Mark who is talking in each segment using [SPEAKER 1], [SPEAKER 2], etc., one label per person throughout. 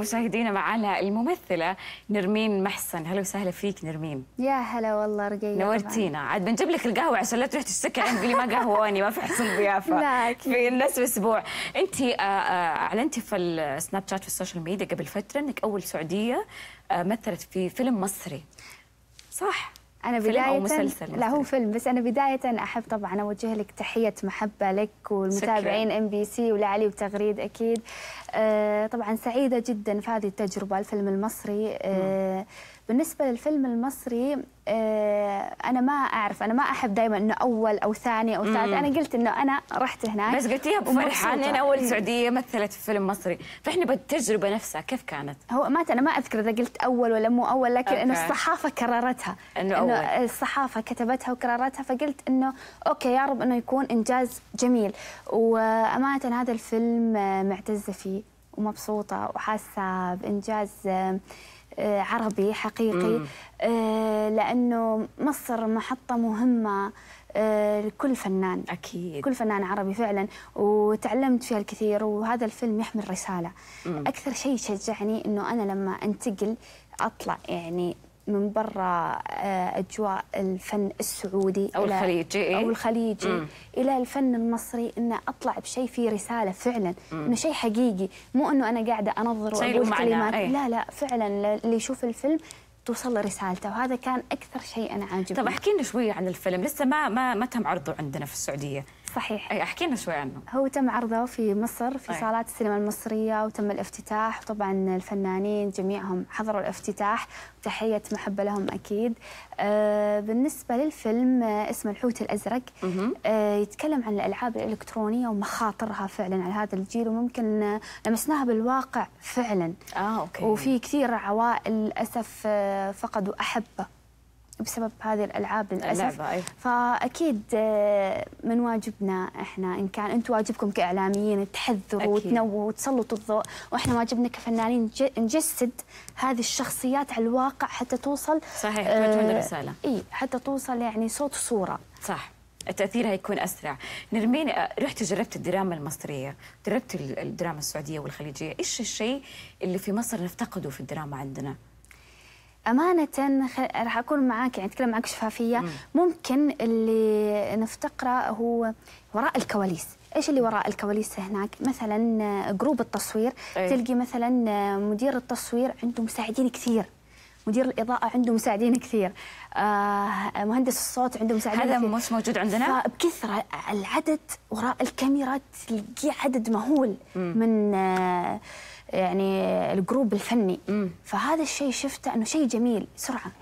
[SPEAKER 1] مشاهدينا معنا الممثلة نرمين محسن. هلا وسهلا فيك نرمين.
[SPEAKER 2] يا هلا والله رقية
[SPEAKER 1] نورتينا. عاد بنجيب لك القهوة عشان لا تروح تشتكي عندي تقولي ما قهواني ما في حسن ضيافة.
[SPEAKER 2] لا أكيد.
[SPEAKER 1] في الناس أسبوع أنت آه، آه، أعلنتي في ال Snapchat في ال social media قبل فترة إنك أول سعودية آه، مثلت في فيلم مصري. صح؟
[SPEAKER 2] أنا
[SPEAKER 1] فيلم
[SPEAKER 2] بداية
[SPEAKER 1] أو مسلسل
[SPEAKER 2] لا هو. فيلم بس أنا بداية أحب طبعا أوجه لك تحية محبة لك والمتابعين MBC ولعلي وتغريد أكيد. طبعا سعيدة جدا في هذه التجربة الفيلم المصري آه بالنسبة للفيلم المصري آه أنا ما أعرف أنا ما أحب دائما إنه أول أو ثاني أو ثالث أنا قلت إنه أنا رحت هناك
[SPEAKER 1] بس قلتيها بفرحة ان. أنا أول
[SPEAKER 2] إيه.
[SPEAKER 1] سعودية مثلت في فيلم مصري فإحنا بالتجربة نفسها كيف كانت؟
[SPEAKER 2] هو ما أنا ما أذكر إذا قلت أول ولا مو أول لكن
[SPEAKER 1] إنه.
[SPEAKER 2] الصحافة كررتها
[SPEAKER 1] إنه أول.
[SPEAKER 2] الصحافة كتبتها وكررتها فقلت إنه أوكي يا رب إنه يكون إنجاز جميل وأمانة هذا الفيلم آه، معتزه فيه ومبسوطة وحاسة بإنجاز آه، عربي حقيقي. آه، لأنه مصر محطة مهمة آه، لكل فنان.
[SPEAKER 1] أكيد.
[SPEAKER 2] كل فنان عربي فعلا. وتعلمت فيها الكثير وهذا الفيلم يحمل رسالة. أكثر شيء شجعني أنه أنا لما أنتقل أطلع يعني من برا آه، أجواء الفن السعودي إلى-
[SPEAKER 1] الخليجي، إيه؟
[SPEAKER 2] أو الخليجي
[SPEAKER 1] مم.
[SPEAKER 2] إلى الفن المصري أنه أطلع بشيء فيه رسالة فعلا أنه شيء حقيقي مو أنظر
[SPEAKER 1] شيء له
[SPEAKER 2] وأقول
[SPEAKER 1] معنى،
[SPEAKER 2] كلمات
[SPEAKER 1] إيه.
[SPEAKER 2] لا لا فعلا اللي يشوف الفيلم توصل له رسالته وهذا كان أكثر شيء أنا عاجبني
[SPEAKER 1] طب احكي لنا شوية عن الفيلم لسه ما ما ما تم عرضه عندنا في السعودية
[SPEAKER 2] صحيح.
[SPEAKER 1] أي احكي لنا شوي عنه.
[SPEAKER 2] هو تم عرضه في مصر في
[SPEAKER 1] أي.
[SPEAKER 2] صالات السينما المصرية وتم الافتتاح. وطبعا الفنانين جميعهم حضروا الافتتاح. وتحية محبة لهم أكيد. آه بالنسبة للفيلم آه اسمه الحوت الأزرق آه يتكلم عن الألعاب الإلكترونية ومخاطرها فعلا على هذا الجيل وممكن لمسناها بالواقع فعلا.
[SPEAKER 1] آه أوكي.
[SPEAKER 2] وفي كثير عوائل للأسف آه فقدوا أحبة. بسبب هذه
[SPEAKER 1] اللعبة، أي.
[SPEAKER 2] فأكيد آه، من واجبنا إحنا إن كان أنتم واجبكم كإعلاميين تحذروا. وتنووا وتسلطوا الضوء وإحنا واجبنا كفنانين نج- نجسد هذه الشخصيات على الواقع حتى توصل
[SPEAKER 1] صحيح، توجهون الرسالة.
[SPEAKER 2] إي حتى توصل يعني صوت وصورة.
[SPEAKER 1] صح. التأثير هيكون أسرع. نرمين آه، رحت جربت الدراما المصرية؟ جربت ال- الدراما السعودية والخليجية؟ إيش الشيء اللي في مصر نفتقده في الدراما عندنا؟
[SPEAKER 2] أمانة خ... راح أكون معاك يعني أتكلم معك شفافية. ممكن اللي نفتقره هو وراء الكواليس. إيش اللي وراء الكواليس هناك؟ مثلا group التصوير.
[SPEAKER 1] أي.
[SPEAKER 2] تلقي مثلا مدير التصوير عنده مساعدين كثير. مدير الإضاءة عنده مساعدين كثير. آه مهندس الصوت عنده مساعدين
[SPEAKER 1] هذا
[SPEAKER 2] كثير.
[SPEAKER 1] مش موجود عندنا؟
[SPEAKER 2] فبكثرة العدد وراء الكاميرا تلقيه عدد مهول من آه، يعني الجروب الفني. فهذا الشيء شفته إنه شيء جميل سرعه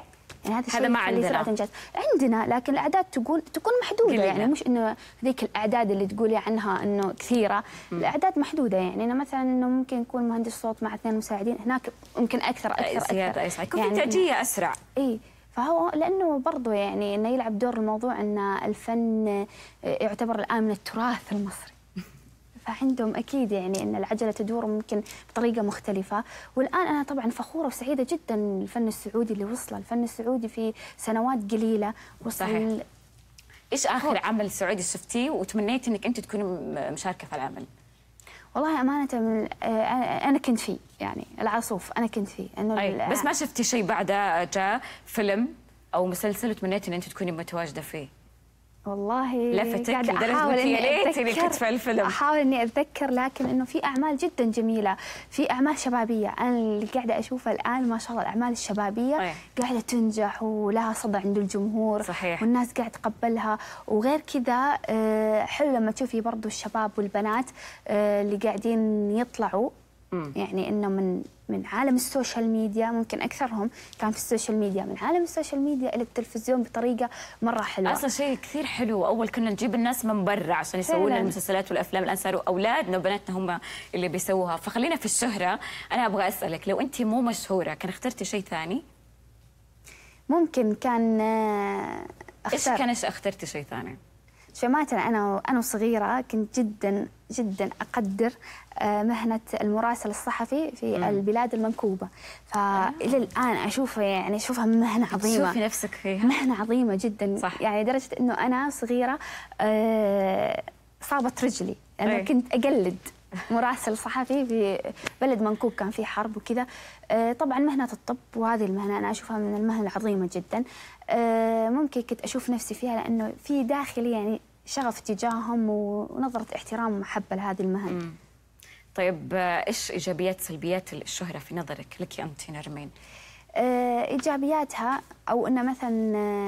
[SPEAKER 2] يعني هذا الشيء
[SPEAKER 1] هذا ما عندنا.
[SPEAKER 2] سرعة انجاز عندنا لكن الأعداد تكون تكون محدودة
[SPEAKER 1] قليلة.
[SPEAKER 2] يعني مش إنه ذيك الأعداد اللي تقولي عنها إنه كثيرة. الأعداد محدودة يعني. أنا مثلا إنه ممكن يكون مهندس صوت مع اثنين مساعدين. هناك يمكن أكثر
[SPEAKER 1] أكثر صح يكون في
[SPEAKER 2] يعني
[SPEAKER 1] إنتاجية أسرع.
[SPEAKER 2] إي. فهو لأنه برضو يعني إنه يلعب دور الموضوع إن الفن يعتبر الآن من التراث المصري. فعندهم أكيد يعني إن العجلة تدور ممكن بطريقة مختلفة. والآن أنا طبعا فخورة وسعيدة جدا الفن السعودي اللي وصله الفن السعودي في سنوات قليلة وصل
[SPEAKER 1] صحيح. إيش آخر عمل سعودي شفتيه وتمنيت إنك أنت تكوني م- مشاركة في العمل؟
[SPEAKER 2] والله أمانة من أنا كنت فيه يعني العاصوف أنا كنت فيه.
[SPEAKER 1] أي
[SPEAKER 2] ال-
[SPEAKER 1] بس ما شفتي شيء بعدها جاء فيلم أو مسلسل وتمنيتي إن أنت تكوني متواجدة فيه؟
[SPEAKER 2] والله
[SPEAKER 1] لفتك
[SPEAKER 2] أتذكر-
[SPEAKER 1] كنت في الفيلم.
[SPEAKER 2] أحاول إني أتذكر لكن إنه في أعمال جدا جميلة في أعمال شبابية أنا اللي قاعدة أشوفها الآن ما شاء الله الأعمال الشبابية
[SPEAKER 1] أي.
[SPEAKER 2] قاعدة تنجح ولها صدى عند الجمهور
[SPEAKER 1] صحيح.
[SPEAKER 2] والناس قاعدة تقبلها وغير كذا آه، حلو لما تشوفي برضو الشباب والبنات آه، اللي قاعدين يطلعوا يعني إنه من من عالم ال social media ممكن أكثرهم كان في ال social media من عالم ال social media إلى التلفزيون بطريقة مرة حلوة.
[SPEAKER 1] أصلا شيء كثير حلو. أول كنا نجيب الناس من برا عشان يسووا لنا. المسلسلات والأفلام. الآن صاروا أولادنا وبناتنا هم اللي بيسووها. فخلينا في الشهرة. أنا أبغى أسألك لو انت مو مشهورة كان اخترتي شيء ثاني؟
[SPEAKER 2] ممكن كان آه،
[SPEAKER 1] إيش
[SPEAKER 2] أختار.
[SPEAKER 1] كان إيش اخترتي شيء ثاني؟
[SPEAKER 2] شماتة أنا أنا وصغيرة كنت جدا جدا أقدر آه، مهنة المراسل الصحفي في البلاد المنكوبة. فإلى الآن أشوفها يعني أشوفها مهنة عظيمة.
[SPEAKER 1] شوفي نفسك فيها.
[SPEAKER 2] مهنة عظيمة جدا.
[SPEAKER 1] صح.
[SPEAKER 2] يعني لدرجة إنه أنا صغيرة آه، صابت رجلي. أنا
[SPEAKER 1] أي.
[SPEAKER 2] كنت أقلد مراسل صحفي في بلد منكوب كان في حرب وكذا. آه، طبعا مهنة الطب وهذه المهنة أنا أشوفها من المهن العظيمة جدا. ممكن كنت أشوف نفسي فيها لأنه في داخلي يعني شغف تجاههم ونظرة احترام ومحبة لهذه المهن.
[SPEAKER 1] طيب آه، إيش إيجابيات سلبيات الشهرة في نظرك؟ لك أنت نرمين؟
[SPEAKER 2] إيجابياتها أو انه مثلا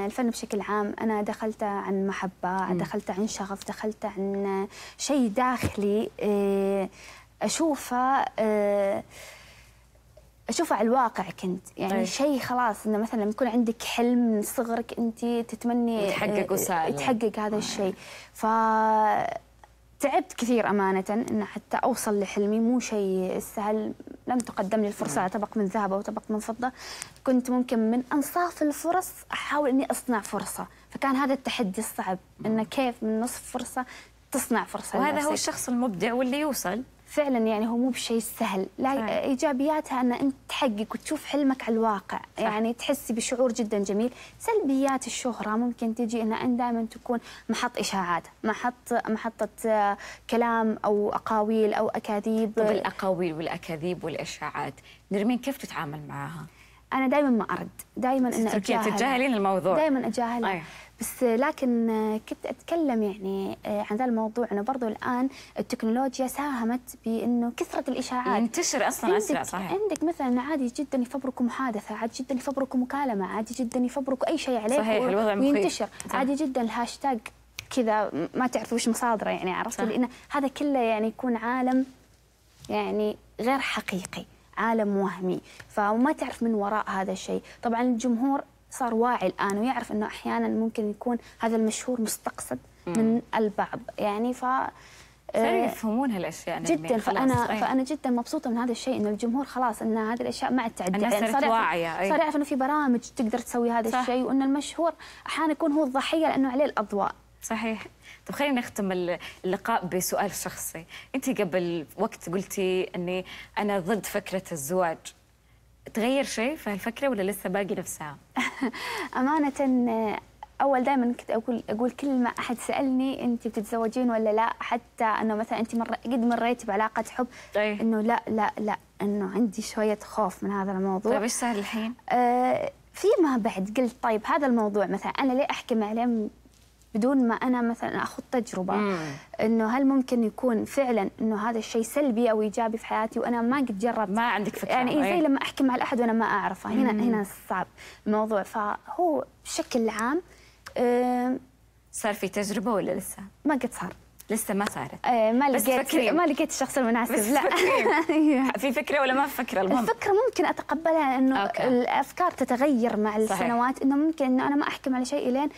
[SPEAKER 2] الفن بشكل عام أنا دخلت عن محبة دخلت عن شغف دخلت عن شيء داخلي أشوفه أشوفه على الواقع كنت. يعني طيب. شيء خلاص إنه مثلا يكون عندك حلم من صغرك أنت تتمني
[SPEAKER 1] يتحقق وسائل.
[SPEAKER 2] يتحقق هذا الشيء. ف تعبت كثير أمانة إن حتى أوصل لحلمي. مو شيء سهل. لم تقدم لي الفرصة على طبق من ذهب أو طبق من فضة. كنت ممكن من أنصاف الفرص أحاول إني أصنع فرصة. فكان هذا التحدي الصعب إنه كيف من نصف فرصة تصنع فرصة
[SPEAKER 1] وهذا لنفسك. هو الشخص المبدع واللي يوصل.
[SPEAKER 2] فعلا يعني هو مو بشيء سهل. لا فعلا. إيجابياتها ان أنت تحقق وتشوف حلمك على الواقع. صح. يعني تحسي بشعور جدا جميل. سلبيات الشهرة ممكن تجي أن انت دائما تكون محط إشاعات محط محطة آه، كلام أو أقاويل أو أكاذيب.
[SPEAKER 1] طب الأقاويل والأكاذيب والإشاعات نرمين كيف تتعامل معها؟
[SPEAKER 2] أنا دائما ما أرد. دائما ان
[SPEAKER 1] اتجاهل تتجاهلين الموضوع.
[SPEAKER 2] دائما اتجاهل أيه. بس لكن كنت أتكلم يعني آه، عن ذا الموضوع إنه برضو الآن التكنولوجيا ساهمت بإنه كثرة الإشاعات.
[SPEAKER 1] ينتشر أصلا اسرع صحيح.
[SPEAKER 2] عندك مثلا عادي جدا يفبركوا محادثة عادي جدا يفبركوا مكالمة عادي جدا يفبركوا أي شيء عليك
[SPEAKER 1] صحيح الوضع
[SPEAKER 2] وينتشر. صح. عادي جدا الهاشتاج كذا ما تعرف وش مصادره يعني عرفت؟ لأن هذا كله يعني يكون عالم يعني غير حقيقي. عالم وهمي. فما تعرف من وراء هذا الشيء. طبعا الجمهور صار واعي الآن ويعرف إنه أحيانا ممكن يكون هذا المشهور مستقصد من البعض. يعني ف
[SPEAKER 1] صاروا يفهمون هالأشياء
[SPEAKER 2] جدا. فانا أيه. فأنا جدا مبسوطة من هذا الشيء انه الجمهور خلاص إن هذه الأشياء ما عاد تعدي.
[SPEAKER 1] يعني صار واعية
[SPEAKER 2] صار يعرف إنه في برامج تقدر تسوي هذا صح. الشيء وإن المشهور أحيانا يكون هو الضحية لأنه عليه الأضواء.
[SPEAKER 1] صحيح. طب خلينا نختم اللقاء بسؤال شخصي. انت قبل وقت قلتي اني أنا ضد فكرة الزواج. تغير شيء في هالفكرة ولا لسه باقي نفسها
[SPEAKER 2] أمانة أول دائما كنت أقول أقول كل ما أحد سألني انت بتتزوجين ولا لا حتى أنه مثلا انت مر قد مريتي بعلاقة حب
[SPEAKER 1] طيب.
[SPEAKER 2] إنه لا لا لا إنه عندي شوية خوف من هذا الموضوع.
[SPEAKER 1] طيب إيش صار الحين؟
[SPEAKER 2] آه فيما بعد قلت طيب هذا الموضوع مثلا أنا ليه أحكم عليه بدون ما أنا مثلا أخذ تجربة. مم. إنه هل ممكن يكون فعلا إنه هذا الشيء سلبي أو إيجابي في حياتي وأنا ما قد جربت؟
[SPEAKER 1] ما عندك فكرة.
[SPEAKER 2] يعني إيه زي لما أحكي مع الأحد وأنا ما أعرفه. هنا مم. هنا صعب الموضوع. فهو بشكل عام
[SPEAKER 1] صار في تجربة ولا لسه؟
[SPEAKER 2] ما قد صار.
[SPEAKER 1] لسه ما صارت.
[SPEAKER 2] آه ما لقيت ما لقيت الشخص المناسب.
[SPEAKER 1] بس
[SPEAKER 2] لا.
[SPEAKER 1] في فكرة ولا ما في فكرة؟ المهم.
[SPEAKER 2] الفكرة ممكن أتقبلها إنه أوكي. الأفكار تتغير مع السنوات إنه ممكن إنه أنا ما احكم على شيء إلين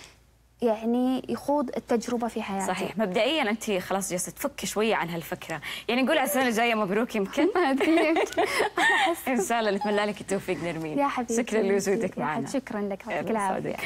[SPEAKER 2] يعني يخوض التجربة في حياته.
[SPEAKER 1] صحيح. مبدئيا أنت خلاص جالسه تفكي شوية عن هالفكرة. يعني نقول السنة الجاية مبروك يمكن. إن شاء الله نتمنى لك التوفيق نرمين.
[SPEAKER 2] يا حبيبي
[SPEAKER 1] شكرا لوجودك معنا.
[SPEAKER 2] شكرا لك. يعطيك العافية.